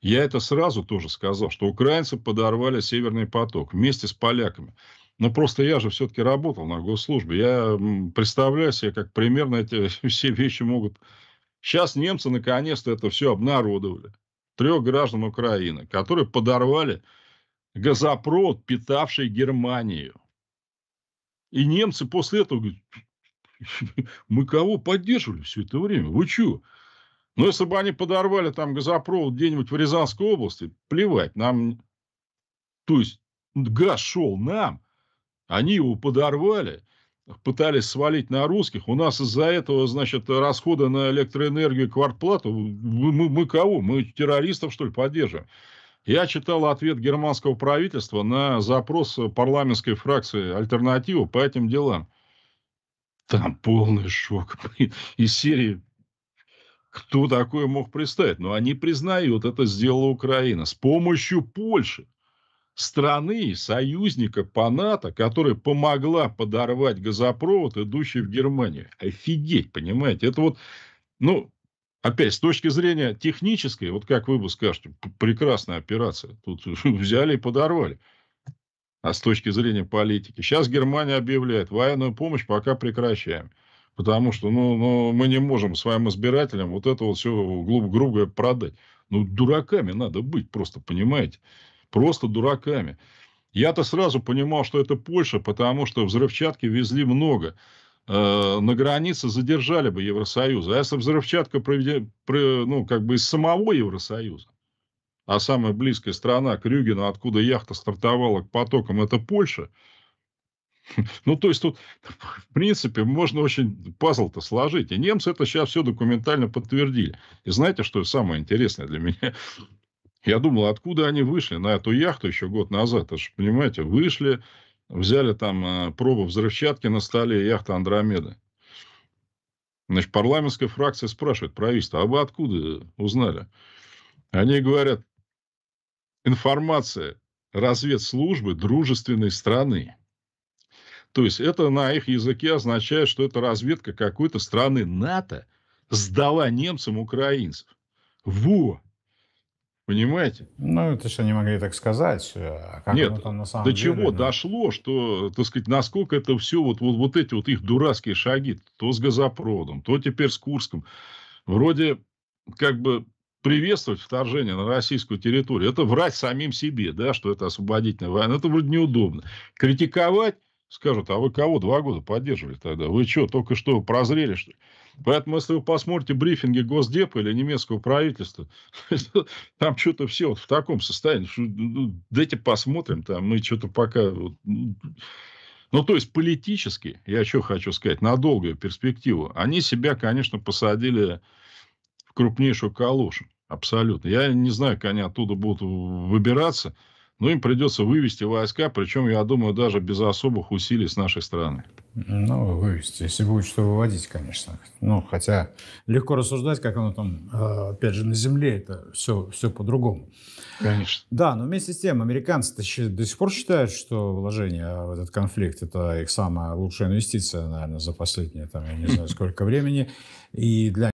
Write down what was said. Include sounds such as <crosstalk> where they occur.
Я это сразу тоже сказал, что украинцы подорвали Северный поток вместе с поляками. Но просто я же все-таки работал на госслужбе. Я представляю себе, как примерно эти <laughs> все вещи могут... Сейчас немцы наконец-то это все обнародовали. Трех граждан Украины, которые подорвали газопровод, питавший Германию. И немцы после этого говорят, мы кого поддерживали все это время? Вы что? Ну, если бы они подорвали там газопровод где-нибудь в Рязанской области, плевать, нам... То есть, газ шел нам, они его подорвали, пытались свалить на русских. У нас из-за этого, значит, расходы на электроэнергию и квартплату. Мы, мы кого? Мы террористов, что ли, поддерживаем? Я читал ответ германского правительства на запрос парламентской фракции «Альтернатива» по этим делам. Там полный шок. Из серии кто такое мог представить? Но они признают, это сделала Украина с помощью Польши страны, союзника по НАТО, которая помогла подорвать газопровод, идущий в Германию. Офигеть, понимаете? Это вот, ну, опять, с точки зрения технической, вот как вы бы скажете, прекрасная операция. Тут <laughs> взяли и подорвали. А с точки зрения политики. Сейчас Германия объявляет, военную помощь пока прекращаем. Потому что ну, ну, мы не можем своим избирателям вот это вот все грубо, грубо продать. Ну, дураками надо быть просто, понимаете? Просто дураками. Я-то сразу понимал, что это Польша, потому что взрывчатки везли много. Э, на границе задержали бы Евросоюз. А если взрывчатка проведе, ну, как бы из самого Евросоюза, а самая близкая страна к Рюгену, откуда яхта стартовала к потокам, это Польша. <laughs> Ну, то есть, тут, в принципе, можно очень пазл-то сложить. И немцы это сейчас все документально подтвердили. И знаете, что самое интересное для меня? <laughs> Я думал, откуда они вышли на эту яхту еще год назад. Это же, понимаете, вышли, взяли там э, пробу взрывчатки на столе, яхта Андромеда. Значит, парламентская фракция спрашивает правительство, а вы откуда узнали? Они говорят, информация разведслужбы дружественной страны. То есть, это на их языке означает, что это разведка какой-то страны НАТО сдала немцам украинцев. Во! Понимаете? Ну, это что, не могли так сказать. А как Нет, там на самом до деле, чего да? дошло, что, так сказать, насколько это все, вот, вот, вот эти вот их дурацкие шаги, то с газопроводом, то теперь с Курском, вроде как бы приветствовать вторжение на российскую территорию, это врать самим себе, да, что это освободительная война, это вроде неудобно. Критиковать, скажут, а вы кого два года поддерживали тогда? Вы что, только что прозрели, что ли? Поэтому, если вы посмотрите брифинги Госдепа или немецкого правительства, <laughs> там что-то все вот в таком состоянии. Ну, ну, дайте посмотрим, там мы что-то пока... Ну, то есть, политически, я что хочу сказать, на долгую перспективу, они себя, конечно, посадили в крупнейшую калошу. Абсолютно. Я не знаю, как они оттуда будут выбираться. Но им придется вывести войска, причем, я думаю, даже без особых усилий с нашей стороны. Ну, вывести, если будет что выводить, конечно. Ну, хотя легко рассуждать, как оно там, э, опять же, на земле, это все, все по-другому. Конечно. Да, но вместе с тем, американцы до сих пор считают, что вложение в этот конфликт – это их самая лучшая инвестиция, наверное, за последние, там, я не знаю, сколько времени. И для